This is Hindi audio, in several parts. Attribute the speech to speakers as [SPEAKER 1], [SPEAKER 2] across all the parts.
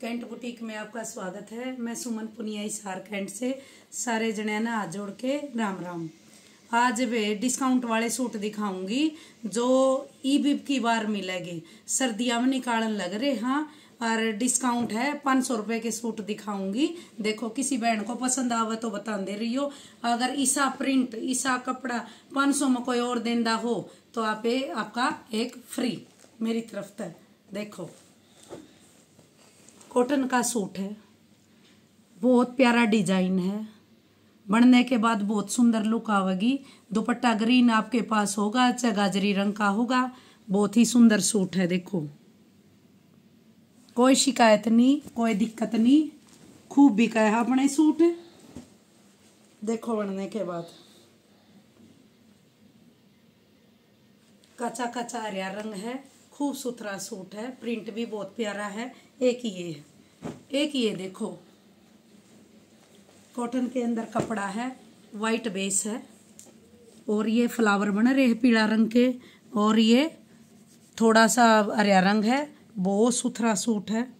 [SPEAKER 1] कैंट बुटीक में आपका स्वागत है। मैं सुमन पुनिया कैंट से। सारे जने ना हाथ जोड़ के राम राम। आज वे डिस्काउंट वाले सूट दिखाऊँगी, जो ई बिब की बार मिलेगी। सर्दियाँ में निकालन लग रहे हाँ और डिस्काउंट है, पाँच सौ रुपए के सूट दिखाऊँगी। देखो, किसी बहन को पसंद आवे तो बता दे रही हो अगर ईसा प्रिंट, ईसा कपड़ा पाँच सौ में कोई और देंदा हो तो आप आपका एक फ्री, मेरी तरफ़ से देखो। कॉटन का सूट है। बहुत प्यारा डिज़ाइन है। बनने के बाद बहुत सुंदर लुक आवेगी। दुपट्टा ग्रीन आपके पास होगा चाहे गाजरी रंग का होगा। बहुत ही सुंदर सूट है, देखो। कोई शिकायत नहीं, कोई दिक्कत नहीं। खूब बिका है अपने सूट। देखो बनने के बाद। कच्चा कच्चा हरिया रंग है। खूब सुथरा सूट है, प्रिंट भी बहुत प्यारा है। एक ही। ये एक ये देखो। कॉटन के अंदर कपड़ा है वाइट बेस है। और ये फ्लावर बन रहे हैं पीला रंग के। और ये थोड़ा सा हरिया रंग है। बहुत सुथरा सूट है।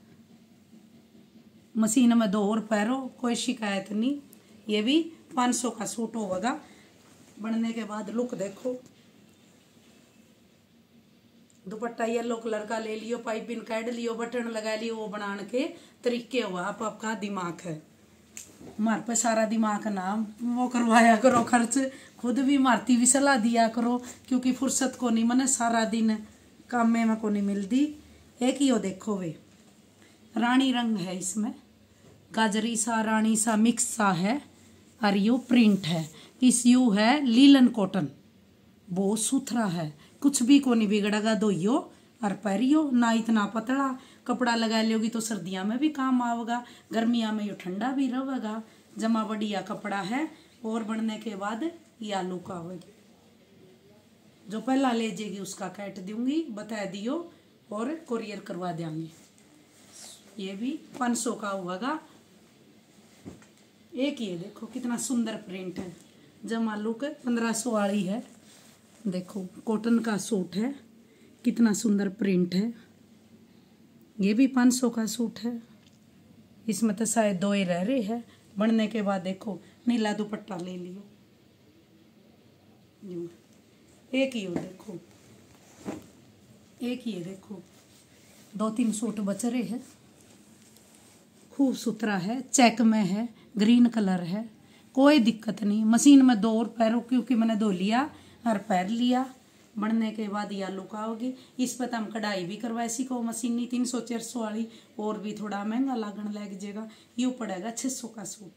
[SPEAKER 1] मशीन में दो और पैरो, कोई शिकायत नहीं। ये भी पाँच सौ का सूट होगा। बनने के बाद लुक देखो। दुपट्टा येलो कलर का ले लियो पाइपिंग काट लियो, बटन लगा लियो, वो बनाने के तरीके हुआ। आप आपका दिमाग है। हमारे पे सारा दिमाग ना, वो करवाया करो खर्च। खुद भी मारती भी सलाह दिया करो, क्योंकि फुर्सत को नहीं मैंने सारा दिन काम में मैं को नहीं मिलती एक ही हो देखो वे। रानी रंग है इसमें। गाजरी सा, रानी सा मिक्स सा है, और यू प्रिंट है। इस यू है लीलन कॉटन बहुत सुथरा है। कुछ भी को नहीं बिगड़ेगा, धोइयो और पैरियो ना इतना पतला कपड़ा लगा लोगी तो सर्दियाँ में भी काम आवेगा, गर्मिया में ये ठंडा भी रहेगा। जमा बढ़िया कपड़ा है, और बढ़ने के बाद ये आलू का आवेगी जो पहला ले जाएगी उसका कैट दूँगी, बता दियो और कोरियर करवा देंगे। ये भी पाँच सौ का होगा। एक ये देखो, कितना सुंदर प्रिंट है। जमा लुक पंद्रह सौ वाली है। देखो कॉटन का सूट है, कितना सुंदर प्रिंट है। ये भी पाँच सौ का सूट है। इसमें तो शायद दो ही रह रहे हैं। बनने के बाद देखो नीला दुपट्टा ले लियो। एक ही हो, देखो। एक ही है, देखो। दो तीन सूट बच रहे हैं। खूब सुथरा है, चेक में है, ग्रीन कलर है। कोई दिक्कत नहीं। मशीन में दो और पैरों, क्योंकि मैंने धो लिया। और पैर लिया। बनने के बाद या लुका होगी इस पर तो हम कढ़ाई भी करवाए सी को मशीनी तीन सौ, चार सौ वाली, और भी थोड़ा महँगा लागण लग जाएगा। यू पड़ेगा छः सौ का सूट।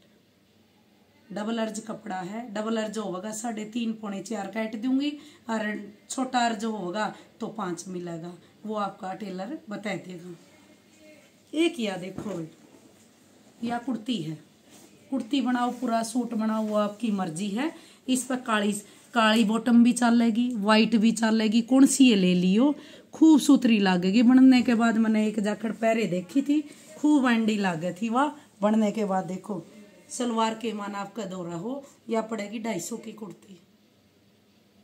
[SPEAKER 1] डबल अर्ज़ कपड़ा है। डबल अर्ज़ होगा साढ़े तीन, पौने चार काट दूँगी। और छोटा अर्ज़ होगा तो पाँच मिलेगा। वो आपका टेलर बता देगा। एक या देखो। या कुर्ती है। कुर्ती बनाओ, पूरा सूट बनाओ, वो आपकी मर्ज़ी है। इस पर काली काली बॉटम भी चलेगी वाइट भी चलेगी कौन सी ये ले लियो? खूब सुथरी लागेगी। बनने के बाद मैंने एक जैकेट पहरे देखी थी, खूब एंडी लागे थी वाह। बनने के बाद देखो, सलवार के मान आपका दौरा हो या पड़ेगी ढाई सौ की कुर्ती।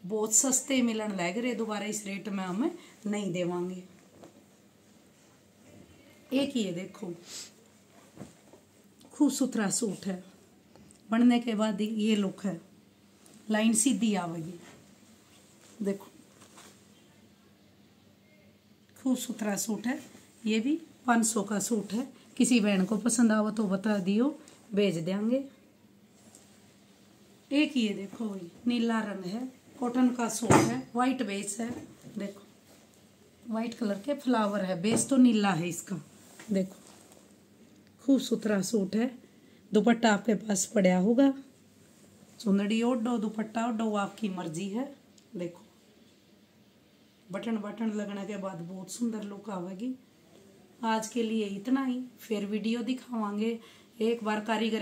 [SPEAKER 1] बहुत सस्ते मिलन लग रहे, दोबारा इस रेट में हमें नहीं देवांगे। एक है देखो, खूब सुथरा सूट है। बनने के बाद ये लुक है। लाइन सीधी आवेगी। देखो। खूब सुथरा सूट है। ये भी पाँच सौ का सूट है। किसी बहन को पसंद आवा तो बता दियो। भेज देंगे। एक ये देखो नीला रंग है। कॉटन का सूट है। वाइट बेस है। देखो। वाइट कलर के फ्लावर है। बेस तो नीला है इसका। देखो। खूब सुथरा सूट है। दुपट्टा आपके पास पड़ा होगा। चुंदड़ी ओडो दुपट्टा ओडो आपकी मर्ज़ी है। देखो। बटन बटन लगने के बाद बहुत सुंदर लुक आवेगी। आज के लिए इतना ही। फिर वीडियो दिखावांगे। एक बार कारीगर